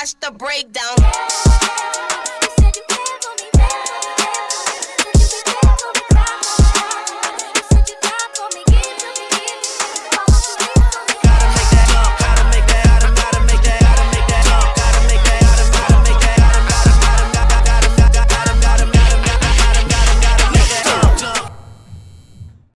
watch the breakdown.